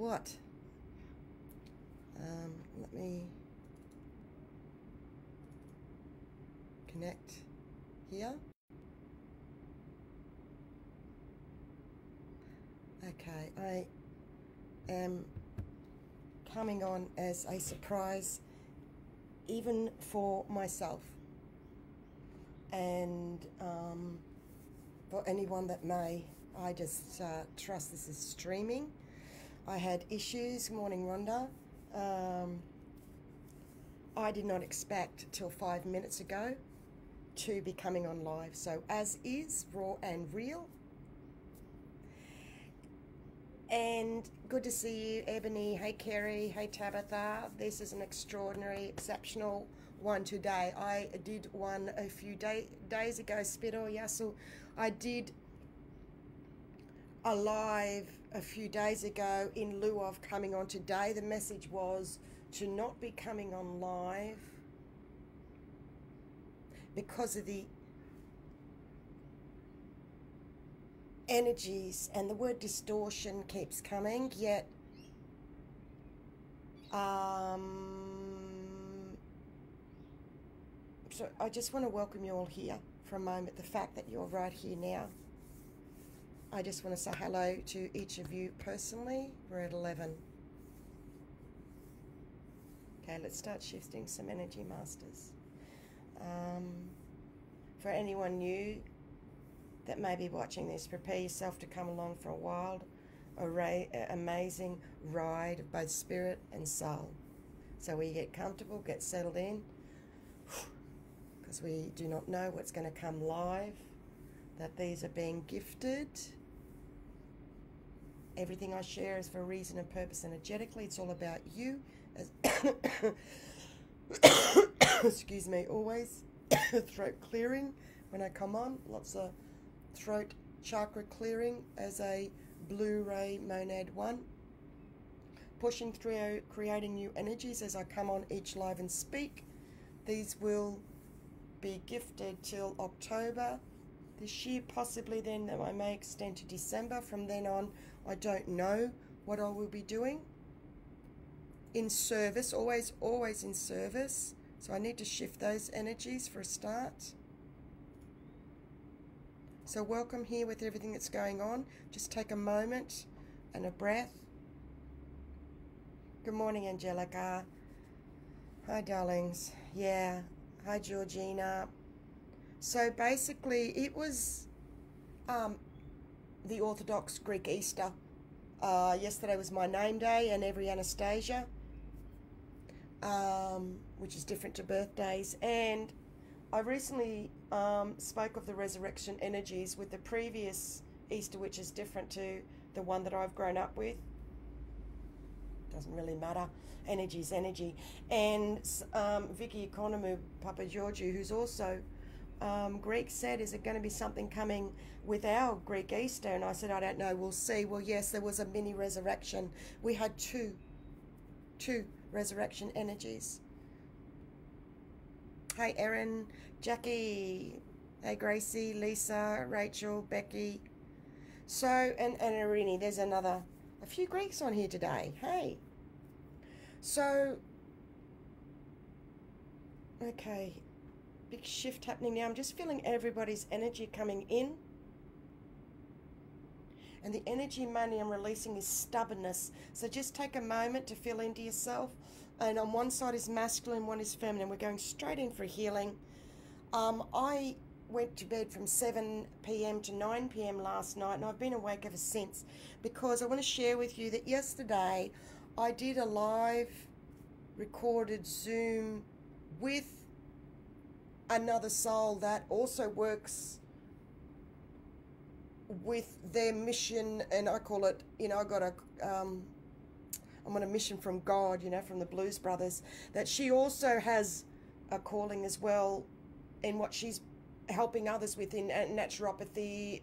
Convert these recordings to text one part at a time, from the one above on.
what? Um, let me connect here. Okay, I am coming on as a surprise even for myself and um, for anyone that may. I just uh, trust this is streaming. I had issues. Morning, Rhonda. Um, I did not expect till five minutes ago to be coming on live. So, as is, raw and real. And good to see you, Ebony. Hey, Kerry. Hey, Tabitha. This is an extraordinary, exceptional one today. I did one a few day, days ago, Spiro Yasu. I did a live a few days ago in lieu of coming on today. The message was to not be coming on live because of the energies and the word distortion keeps coming yet um, so I just want to welcome you all here for a moment the fact that you're right here now I just want to say hello to each of you personally we're at 11 okay let's start shifting some energy masters um, for anyone new that may be watching this, prepare yourself to come along for a wild, amazing ride of both spirit and soul. So we get comfortable, get settled in, because we do not know what's going to come live, that these are being gifted. Everything I share is for reason and purpose energetically. It's all about you. Excuse me, always throat clearing when I come on. Lots of throat chakra clearing as a Blue Ray Monad 1. Pushing through creating new energies as I come on each live and speak. These will be gifted till October this year, possibly then I may extend to December. From then on, I don't know what I will be doing. In service, always, always in service. So I need to shift those energies for a start. So, welcome here with everything that's going on. Just take a moment and a breath. Good morning, Angelica. Hi, darlings. Yeah. Hi, Georgina. So, basically, it was um, the Orthodox Greek Easter. Uh, yesterday was my name day and every Anastasia, um, which is different to birthdays. And I recently um, spoke of the resurrection energies with the previous Easter, which is different to the one that I've grown up with. Doesn't really matter. Energy is energy. And um, Vicky Economou, Papa Georgiou, who's also um, Greek, said, Is it going to be something coming with our Greek Easter? And I said, I don't know. We'll see. Well, yes, there was a mini resurrection. We had two, two resurrection energies. Hey, Erin, Jackie, hey, Gracie, Lisa, Rachel, Becky. So, and, and Irini, there's another, a few Greeks on here today. Hey. So, okay, big shift happening now. I'm just feeling everybody's energy coming in. And the energy money I'm releasing is stubbornness. So just take a moment to feel into yourself and on one side is masculine, one is feminine. We're going straight in for healing. Um, I went to bed from 7 p.m. to 9 p.m. last night, and I've been awake ever since because I want to share with you that yesterday I did a live recorded Zoom with another soul that also works with their mission, and I call it, you know, I got a um, I'm on a mission from God, you know, from the Blues Brothers, that she also has a calling as well in what she's helping others with in naturopathy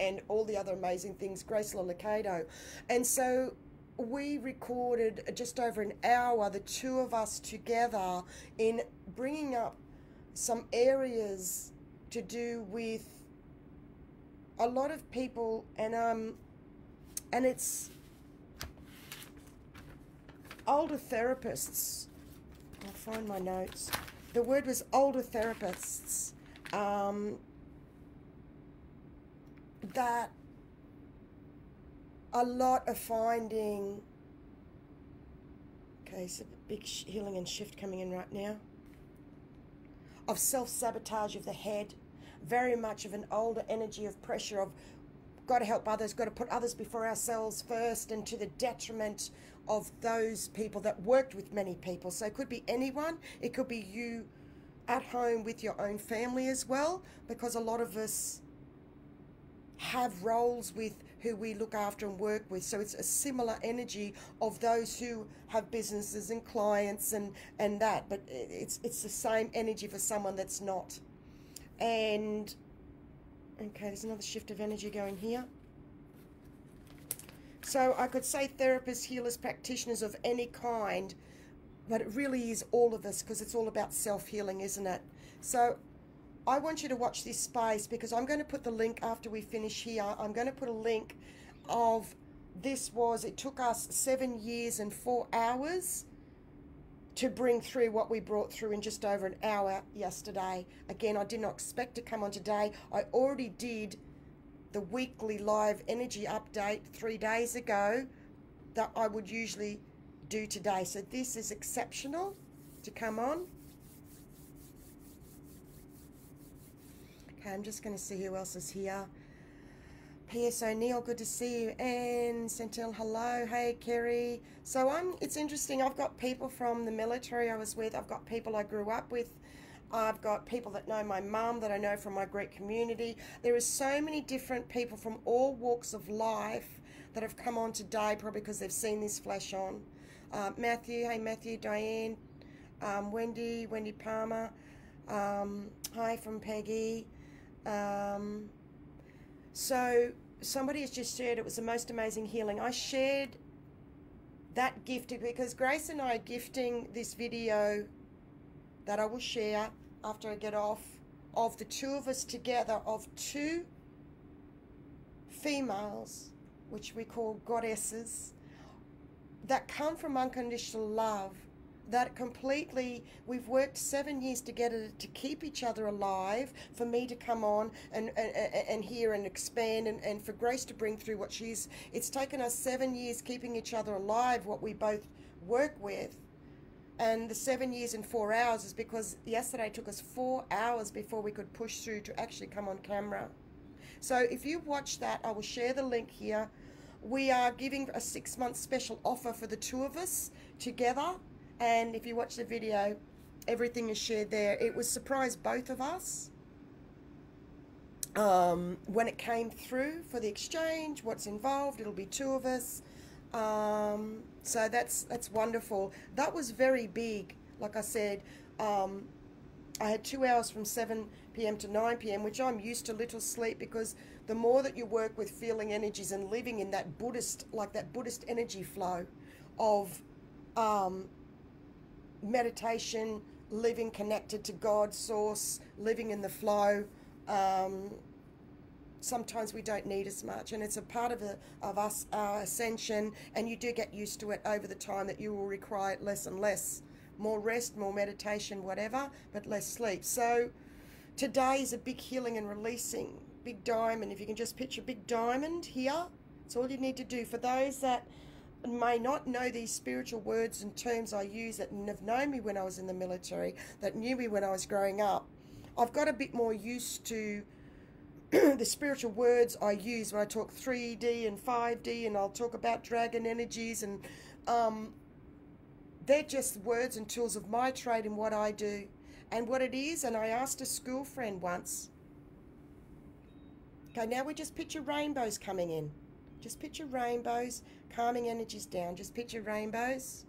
and all the other amazing things, Grace Lolicato. And so we recorded just over an hour, the two of us together, in bringing up some areas to do with a lot of people, and um, and it's older therapists. I'll find my notes. The word was older therapists. Um, that a lot of finding. Okay, so big healing and shift coming in right now. Of self sabotage of the head, very much of an older energy of pressure of got to help others, got to put others before ourselves first, and to the detriment of those people that worked with many people. So it could be anyone, it could be you at home with your own family as well, because a lot of us have roles with who we look after and work with. So it's a similar energy of those who have businesses and clients and, and that, but it's, it's the same energy for someone that's not. And okay, there's another shift of energy going here. So I could say therapists, healers, practitioners of any kind, but it really is all of us because it's all about self healing, isn't it? So I want you to watch this space because I'm going to put the link after we finish here. I'm going to put a link of this was, it took us seven years and four hours to bring through what we brought through in just over an hour yesterday. Again, I did not expect to come on today. I already did the weekly live energy update three days ago that I would usually do today. So this is exceptional to come on. Okay, I'm just going to see who else is here. P.S. O'Neill, good to see you. And Sentinel, hello. Hey, Kerry. So I'm. It's interesting. I've got people from the military I was with. I've got people I grew up with. I've got people that know my mum that I know from my Greek community. There are so many different people from all walks of life that have come on today, probably because they've seen this flash on. Uh, Matthew, hey Matthew, Diane, um, Wendy, Wendy Palmer. Um, hi from Peggy. Um, so somebody has just shared it was the most amazing healing. I shared that gift because Grace and I are gifting this video that I will share after I get off of the two of us together of two females, which we call goddesses, that come from unconditional love that completely we've worked seven years together to keep each other alive for me to come on and and, and hear and expand and, and for grace to bring through what she's it's taken us seven years keeping each other alive what we both work with. And the seven years and four hours is because yesterday took us four hours before we could push through to actually come on camera. So if you watch that i will share the link here. We are giving a six month special offer for the two of us together and if you watch the video, everything is shared there. It was surprised both of us um, when it came through for the exchange, what's involved. It'll be two of us. Um, so that's that's wonderful. That was very big. Like I said, um, I had two hours from 7 p.m. to 9 p.m., which I'm used to little sleep because the more that you work with feeling energies and living in that Buddhist, like that Buddhist energy flow of um, meditation, living connected to God, source, living in the flow. Um, sometimes we don't need as much, and it's a part of, a, of us, our ascension, and you do get used to it over the time that you will require less and less. More rest, more meditation, whatever, but less sleep. So today is a big healing and releasing. Big diamond. If you can just picture a big diamond here, it's all you need to do. For those that may not know these spiritual words and terms I use that have known me when I was in the military, that knew me when I was growing up, I've got a bit more used to the spiritual words I use when I talk 3D and 5D, and I'll talk about dragon energies, and um, they're just words and tools of my trade and what I do. And what it is, and I asked a school friend once, okay, now we just picture rainbows coming in. Just picture rainbows, calming energies down. Just picture rainbows.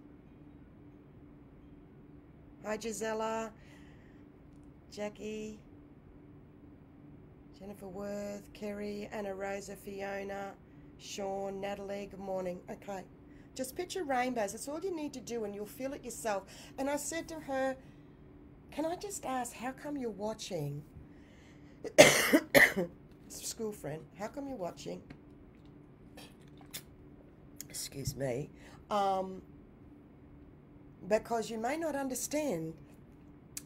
Hi, Gisela, Jackie, Jennifer Worth, Kerry, Anna Rosa, Fiona, Sean, Natalie. Good morning. Okay. Just picture rainbows. That's all you need to do, and you'll feel it yourself. And I said to her, Can I just ask, how come you're watching? School friend, how come you're watching? Excuse me, um, because you may not understand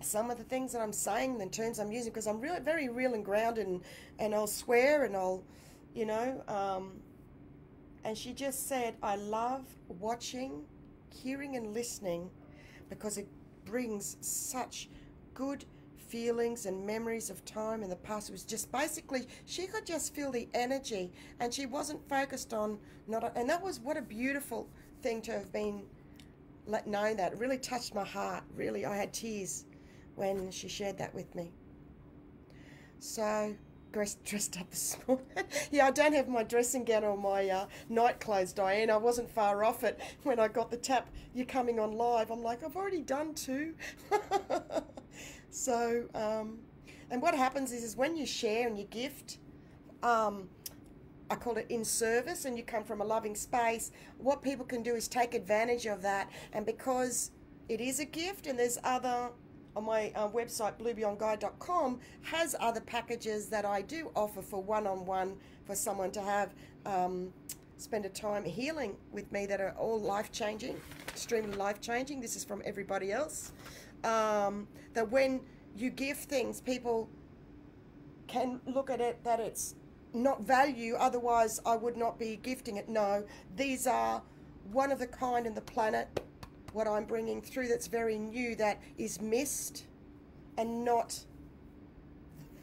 some of the things that I'm saying, the terms I'm using, because I'm really very real and grounded, and, and I'll swear and I'll, you know. Um, and she just said, I love watching, hearing, and listening because it brings such good feelings and memories of time in the past. It was just basically she could just feel the energy, and she wasn't focused on not. And that was what a beautiful thing to have been let know that. It really touched my heart. Really, I had tears when she shared that with me. So, dressed up this morning. yeah, I don't have my dressing gown or my uh, night clothes, Diane. I wasn't far off it when I got the tap. You're coming on live. I'm like, I've already done two. so, um, and what happens is, is when you share and you gift, um, I call it in service, and you come from a loving space. What people can do is take advantage of that, and because it is a gift, and there's other on my uh, website bluebeyondguide.com has other packages that I do offer for one-on-one for someone to have um, spend a time healing with me that are all life-changing, extremely life-changing. This is from everybody else. Um, that when you give things, people can look at it that it's not value, otherwise I would not be gifting it. No, these are one of the kind in the planet what I'm bringing through that's very new that is missed and not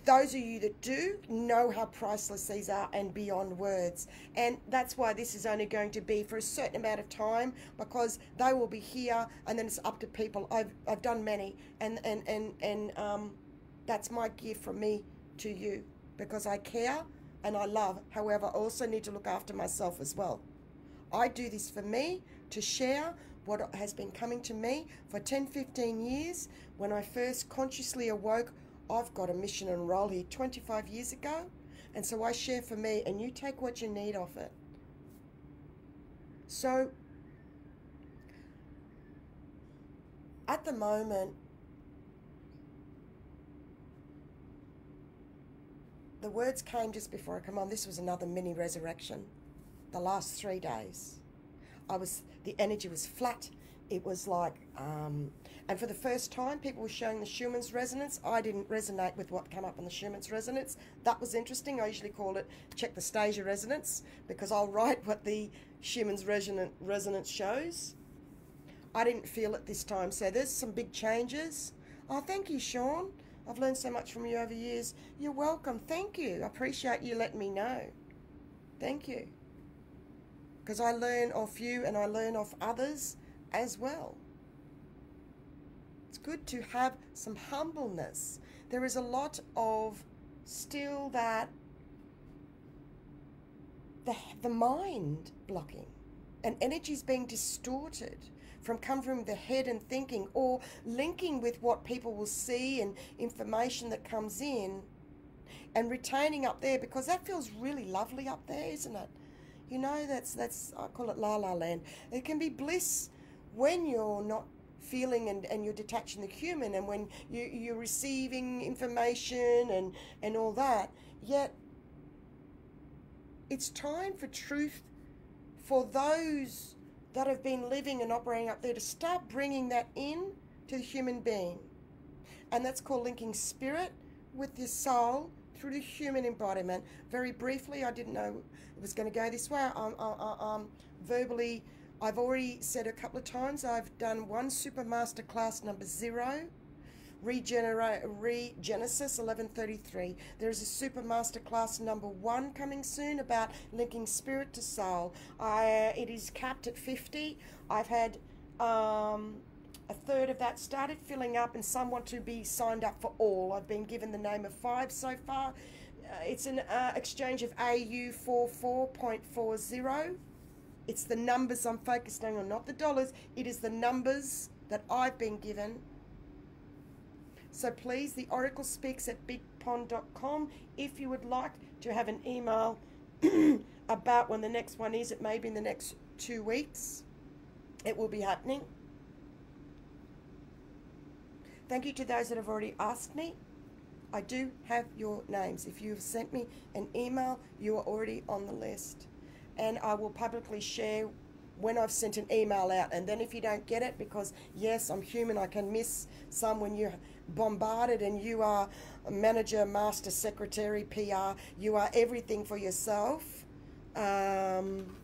those of you that do know how priceless these are and beyond words. And that's why this is only going to be for a certain amount of time because they will be here and then it's up to people. I've, I've done many and, and, and, and um, that's my gift from me to you because I care and I love. However, I also need to look after myself as well. I do this for me to share what has been coming to me for 10, 15 years. When I first consciously awoke, I've got a mission and role here 25 years ago. And so I share for me, and you take what you need off it. So, at the moment, the words came just before I come on. This was another mini resurrection. The last three days. I was the energy was flat. It was like, um, and for the first time, people were showing the Schumann's resonance. I didn't resonate with what came up on the Schumann's resonance. That was interesting. I usually call it check the Stasia resonance because I'll write what the Schumann's resonance shows. I didn't feel it this time, so there's some big changes. Oh, thank you, Sean. I've learned so much from you over years. You're welcome. Thank you. I appreciate you letting me know. Thank you because I learn off you and I learn off others as well. It's good to have some humbleness. There is a lot of still that the, the mind blocking and energies being distorted from coming from the head and thinking or linking with what people will see and information that comes in and retaining up there because that feels really lovely up there, isn't it? You know, that's that's I call it la la land. It can be bliss when you're not feeling and, and you're detaching the human and when you, you're receiving information and, and all that. Yet it's time for truth for those that have been living and operating up there to start bringing that in to the human being. And that's called linking spirit with your soul through the human embodiment. Very briefly, I didn't know it was going to go this way. I'm um, I'm verbally, I've already said a couple of times, I've done one super master class number zero, Regenerate, Regenesis 1133. There's a super master class number one coming soon about linking spirit to soul. I, it is capped at 50. I've had um, a third of that started filling up, and some want to be signed up for all. I've been given the name of five so far. Uh, it's an uh, exchange of AU44.40. It's the numbers I'm focusing on, not the dollars. It is the numbers that I've been given. So please, the Oracle speaks at bigpond.com. If you would like to have an email about when the next one is, it may be in the next two weeks. It will be happening. Thank you to those that have already asked me. I do have your names. If you've sent me an email, you are already on the list. And I will publicly share when I've sent an email out. And then if you don't get it, because yes, I'm human, I can miss some when you're bombarded and you are manager, master, secretary, PR, you are everything for yourself. Um,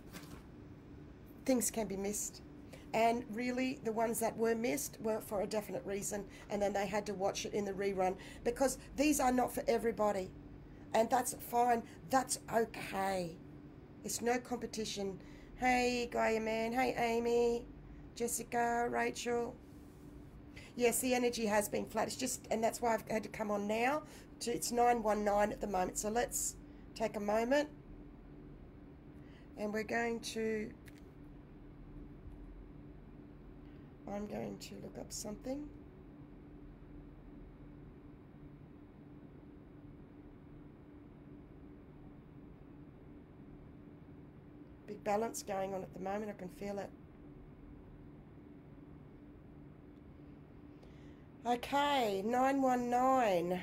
things can be missed. And really, the ones that were missed were for a definite reason, and then they had to watch it in the rerun because these are not for everybody. And that's fine, that's okay. It's no competition. Hey, Gaia Man. Hey, Amy, Jessica, Rachel. Yes, the energy has been flat. It's just, and that's why I've had to come on now. To, it's 919 at the moment. So let's take a moment. And we're going to, I'm going to look up something. Balance going on at the moment. I can feel it. Okay, 919.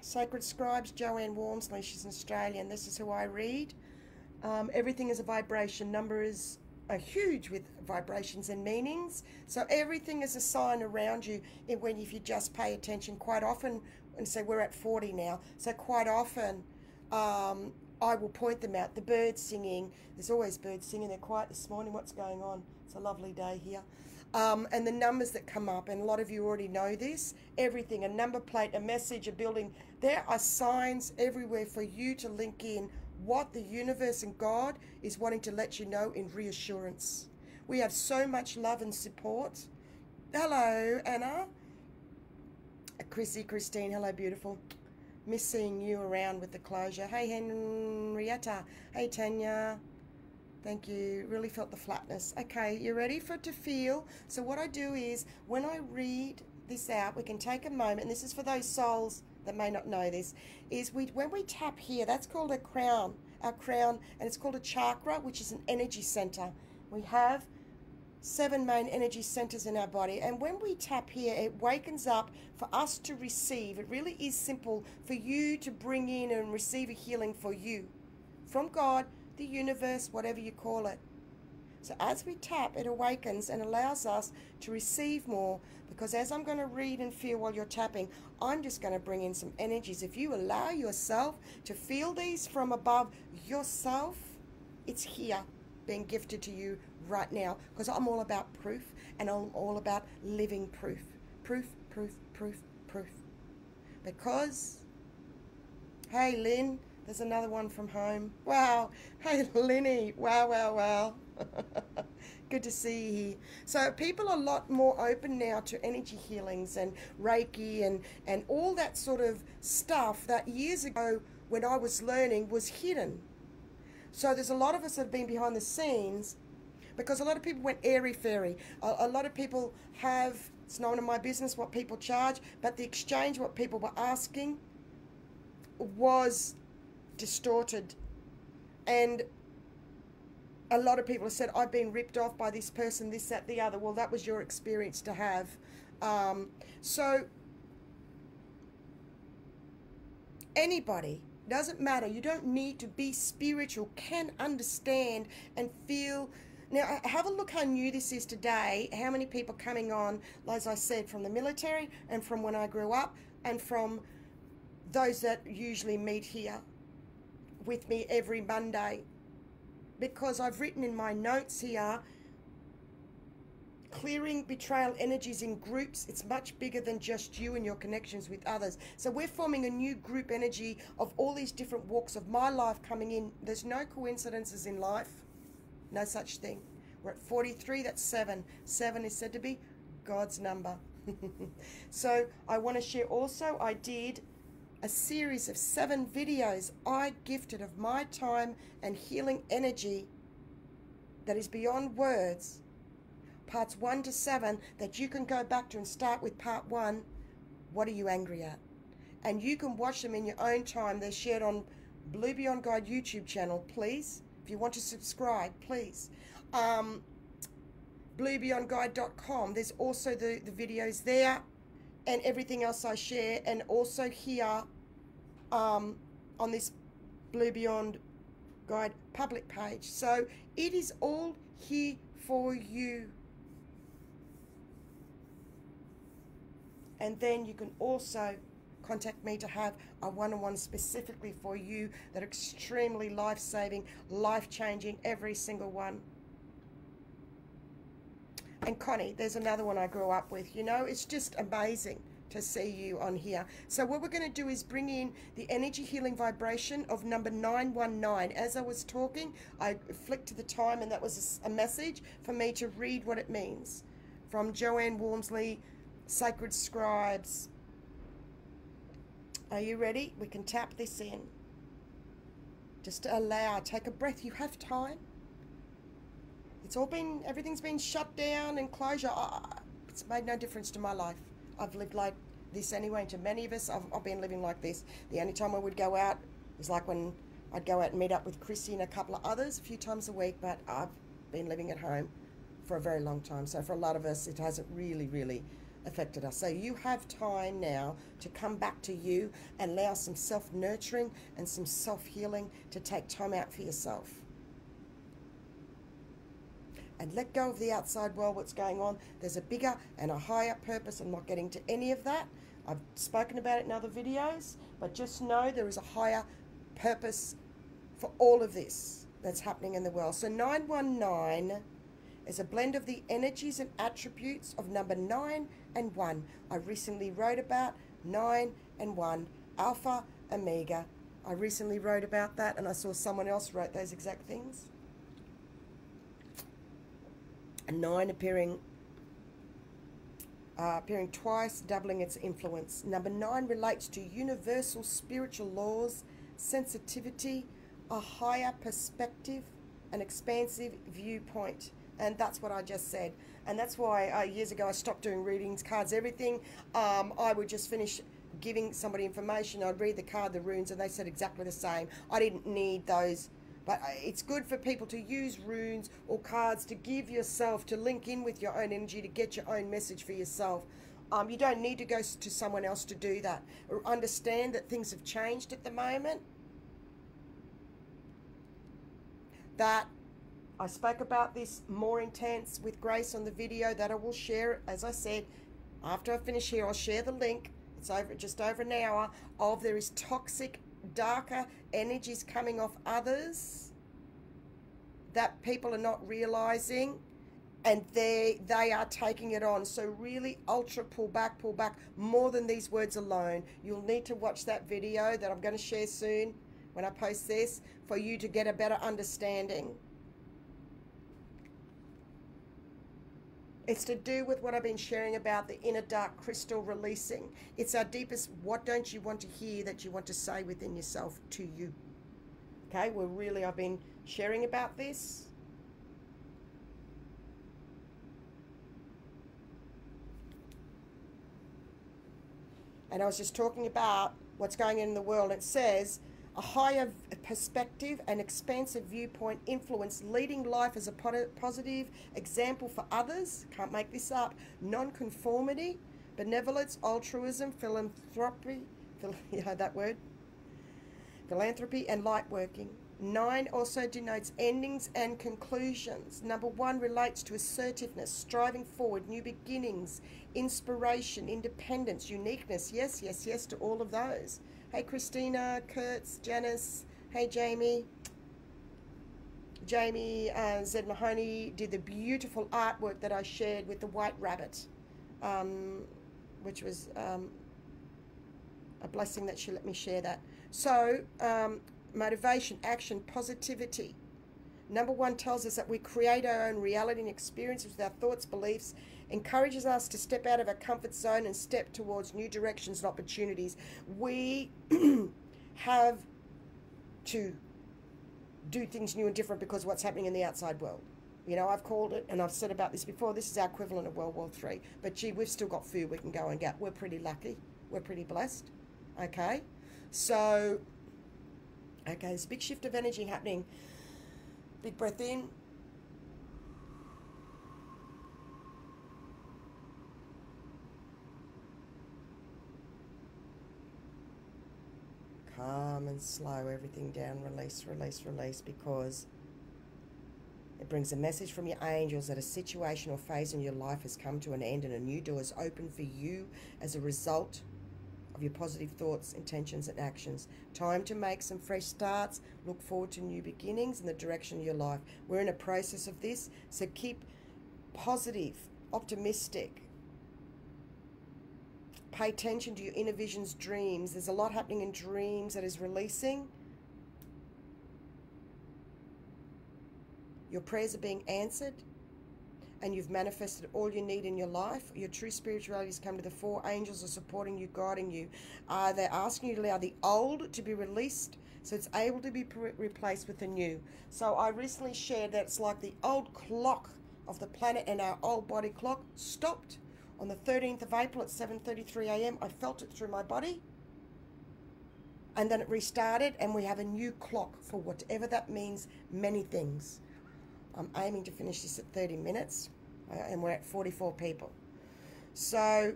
Sacred Scribes, Joanne Walmsley. She's an Australian. This is who I read. Um, everything is a vibration. Number is a huge with vibrations and meanings. So everything is a sign around you when if you just pay attention. Quite often, and say we're at 40 now. So quite often, um, I will point them out. The birds singing. There's always birds singing. They're quiet this morning. What's going on? It's a lovely day here. Um, and the numbers that come up, and a lot of you already know this. Everything, a number plate, a message, a building. There are signs everywhere for you to link in what the universe and God is wanting to let you know in reassurance. We have so much love and support. Hello, Anna. Chrissy, Christine, hello, beautiful. Miss seeing you around with the closure. Hey, Henrietta. Hey, Tanya. Thank you. Really felt the flatness. Okay, you ready for it to feel? So what I do is, when I read this out, we can take a moment, and this is for those souls that may not know this, is we when we tap here, that's called a crown, our crown, and it's called a chakra, which is an energy center. We have seven main energy centers in our body. And when we tap here, it wakens up for us to receive. It really is simple for you to bring in and receive a healing for you from God, the universe, whatever you call it. So as we tap, it awakens and allows us to receive more because as I'm going to read and feel while you're tapping, I'm just going to bring in some energies. If you allow yourself to feel these from above yourself, it's here being gifted to you right now because I'm all about proof and I'm all about living proof. Proof, proof, proof, proof. Because, hey, Lynn, there's another one from home. Wow. Hey, Linny. Wow, wow, wow. Good to see you here. So people are a lot more open now to energy healings and Reiki and, and all that sort of stuff that years ago when I was learning was hidden. So there's a lot of us that have been behind the scenes because a lot of people went airy fairy. A, a lot of people have, it's none of my business what people charge, but the exchange, what people were asking, was distorted. And a lot of people have said, I've been ripped off by this person, this, that, the other. Well, that was your experience to have. Um, so, anybody, doesn't matter, you don't need to be spiritual, can understand and feel now, have a look how new this is today. How many people coming on, as I said, from the military and from when I grew up and from those that usually meet here with me every Monday. Because I've written in my notes here clearing betrayal energies in groups it's much bigger than just you and your connections with others so we're forming a new group energy of all these different walks of my life coming in there's no coincidences in life no such thing. We're at 43, that's seven. Seven is said to be God's number. so I want to share also, I did a series of seven videos I gifted of my time and healing energy that is beyond words. Parts one to seven that you can go back to and start with part one. What are you angry at? And you can watch them in your own time. They're shared on Blue Beyond Guide YouTube channel, please. If you want to subscribe, please. Um, bluebeyondguide.com. There's also the, the videos there and everything else I share, and also here um, on this Blue Beyond Guide public page. So it is all here for you. And then you can also contact me to have a one-on-one specifically for you that are extremely life-saving, life-changing, every single one. And Connie, there's another one I grew up with. You know, it's just amazing to see you on here. So what we're going to do is bring in the energy healing vibration of number 919. As I was talking, I flicked to the time and that was a message for me to read what it means. From Joanne Walmsley, Sacred Scribes. Are you ready? We can tap this in. Just allow, take a breath. You have time. It's all been, everything's been shut down and closure. It's made no difference to my life. I've lived like this anyway, to many of us, I've, I've been living like this. The only time I would go out was like when I'd go out and meet up with Chrissy and a couple of others a few times a week, but I've been living at home for a very long time. So for a lot of us, it hasn't really, really affected us. So you have time now to come back to you and allow some self nurturing and some self healing to take time out for yourself and let go of the outside world, what's going on. There's a bigger and a higher purpose. I'm not getting to any of that. I've spoken about it in other videos, but just know there is a higher purpose for all of this that's happening in the world. So 919 is a blend of the energies and attributes of number 9 and 1. I recently wrote about 9 and 1, Alpha, Omega. I recently wrote about that and I saw someone else wrote those exact things a nine appearing uh, appearing twice, doubling its influence. Number nine relates to universal spiritual laws, sensitivity, a higher perspective, an expansive viewpoint. And that's what I just said. And that's why uh, years ago I stopped doing readings, cards, everything. Um, I would just finish giving somebody information. I'd read the card, the runes, and they said exactly the same. I didn't need those but uh, it's good for people to use runes or cards to give yourself, to link in with your own energy, to get your own message for yourself. Um, you don't need to go to someone else to do that. Understand that things have changed at the moment. That I spoke about this more intense with Grace on the video that I will share, as I said, after I finish here, I'll share the link. It's over just over an hour of there is toxic darker energies coming off others that people are not realizing and they they are taking it on. So really ultra pull back pull back. More than these words alone. You'll need to watch that video that i'm going to share soon when i post this for you to get a better understanding It's to do with what I've been sharing about the inner dark crystal releasing. It's our deepest, what don't you want to hear that you want to say within yourself to you? Okay, well, really, I've been sharing about this. And I was just talking about what's going on in the world. It says, a higher perspective and expansive viewpoint influence leading life as a positive example for others. Can't make this up. Nonconformity, benevolence, altruism, philanthropy, you know that word? Philanthropy and light working. Nine also denotes endings and conclusions. Number one relates to assertiveness, striving forward, new beginnings, inspiration, independence, uniqueness. Yes, yes, yes to all of those. Hey, Christina, Kurtz, Janice. Hey, Jamie. Jamie uh, Zed Mahoney did the beautiful artwork that I shared with the white rabbit, um, which was um, a blessing that she let me share that. So, um, motivation, action, positivity. Number one tells us that we create our own reality and experiences with our thoughts, beliefs, encourages us to step out of our comfort zone and step towards new directions and opportunities. We have to do things new and different because what's happening in the outside world. You know, I've called it, and I've said about this before. This is our equivalent of World War Three. But gee, we've still got food we can go and get. We're pretty lucky. We're pretty blessed. Okay, so okay, there's a big shift of energy happening. Big breath in. Calm and slow everything down, release, release, release, because It brings a message from your angels that a situation or phase in your life has come to an end and a new door is open for you as a result of your positive thoughts, intentions, and actions. Time to make some fresh starts. Look forward to new beginnings in the direction of your life. We're in a process of this, so keep positive, optimistic. Pay attention to your inner visions, dreams. There's a lot happening in dreams that is releasing. Your prayers are being answered and you've manifested all you need in your life. Your true spirituality has come to the fore. Angels are supporting you, guiding you. Uh, they're asking you to allow the old to be released so it's able to be replaced with the new. So I recently shared that it's like the old clock of the planet and our old body clock stopped on the 13th of April at 7:33 a.m. I felt it through my body. And then it restarted and we have a new clock for whatever that means, many things. I'm aiming to finish this at 30 minutes, uh, and we're at 44 people. So,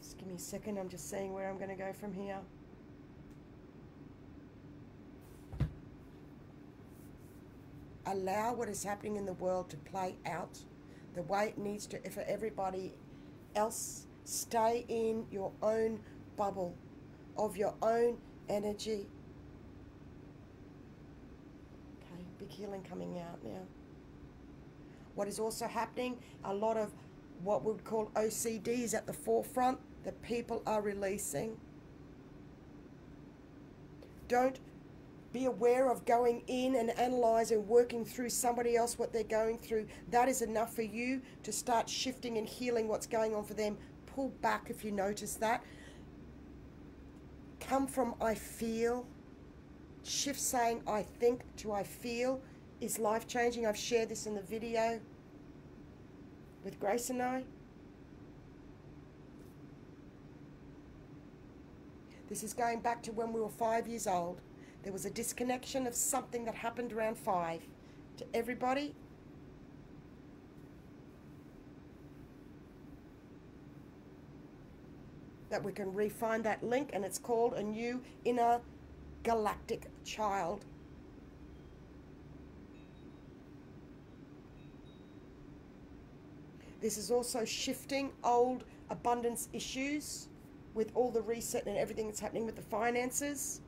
just give me a second, I'm just seeing where I'm going to go from here. Allow what is happening in the world to play out the it needs to for everybody else. Stay in your own bubble of your own energy Okay, big healing coming out now. What is also happening, a lot of what we would call OCD is at the forefront that people are releasing. Don't be aware of going in and analyzing, working through somebody else what they're going through. That is enough for you to start shifting and healing what's going on for them. Pull back if you notice that. Come from I feel shift saying I think to I feel is life changing. I've shared this in the video with Grace and I. This is going back to when we were five years old. There was a disconnection of something that happened around five. To everybody, that we can refine that link and it's called a new inner galactic child. This is also shifting old abundance issues with all the reset and everything that's happening with the finances.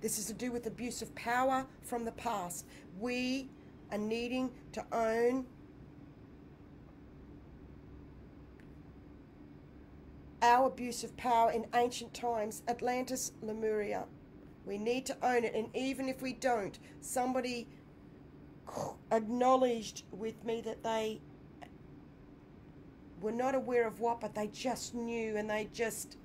This is to do with abuse of power from the past. We are needing to own our abuse of power in ancient times, Atlantis, Lemuria. We need to own it. And even if we don't, somebody acknowledged with me that they were not aware of what, but they just knew and they just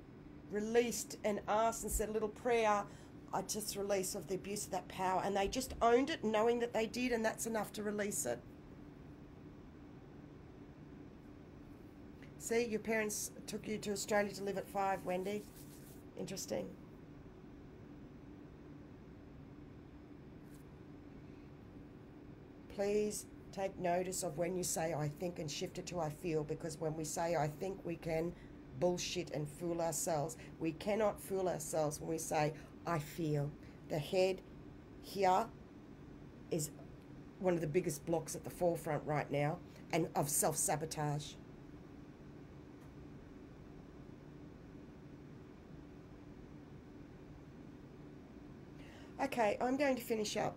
released and asked and said a little prayer. I just release of the abuse of that power. And they just owned it, knowing that they did, and that's enough to release it. See, your parents took you to Australia to live at five, Wendy. Interesting. Please take notice of when you say I think and shift it to I feel because when we say I think, we can bullshit and fool ourselves. We cannot fool ourselves when we say I feel. The head here is one of the biggest blocks at the forefront right now and of self sabotage. Okay, I'm going to finish up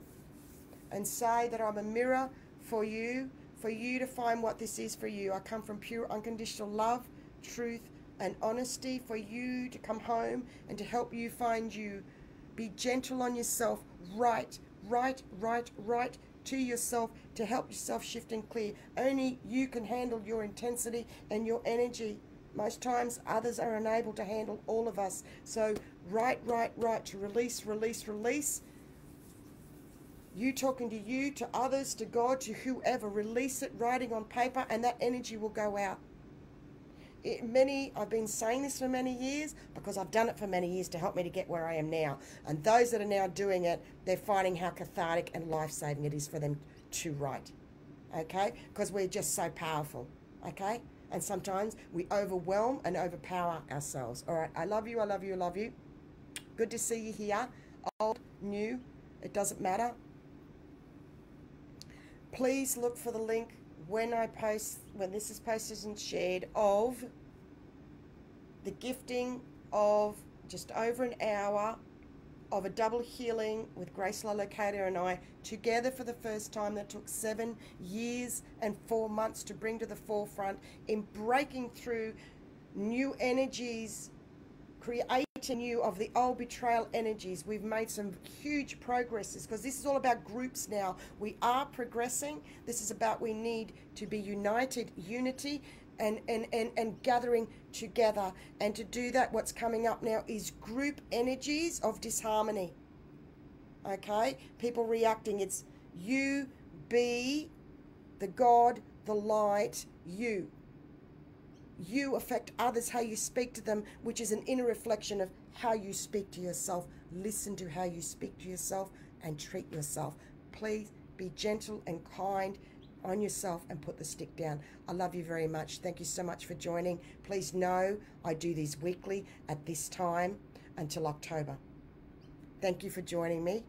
and say that I'm a mirror for you, for you to find what this is for you. I come from pure unconditional love, truth, and honesty for you to come home and to help you find you. Be gentle on yourself, right, right, right, right to yourself to help yourself shift and clear. Only you can handle your intensity and your energy. Most times others are unable to handle all of us. So right, right, right to release, release, release. You talking to you, to others, to God, to whoever. Release it, writing on paper, and that energy will go out. It, many, I've been saying this for many years because I've done it for many years to help me to get where I am now. And those that are now doing it, they're finding how cathartic and life saving it is for them to write. Okay? Because we're just so powerful. Okay? And sometimes we overwhelm and overpower ourselves. All right. I love you. I love you. I love you. Good to see you here. Old, new, it doesn't matter. Please look for the link when I post, when this is posted and shared, of the gifting of just over an hour of a double healing with Grace Lolicato and I together for the first time that took seven years and four months to bring to the forefront in breaking through new energies, creating of the old betrayal energies. We've made some huge progresses because this is all about groups now. We are progressing. This is about we need to be united, unity, and, and, and, and gathering together. And to do that, what's coming up now is group energies of disharmony. Okay? People reacting. It's you be the God, the light, you. You affect others, how you speak to them, which is an inner reflection of how you speak to yourself. Listen to how you speak to yourself and treat yourself. Please be gentle and kind on yourself and put the stick down. I love you very much. Thank you so much for joining. Please know I do these weekly at this time until October. Thank you for joining me.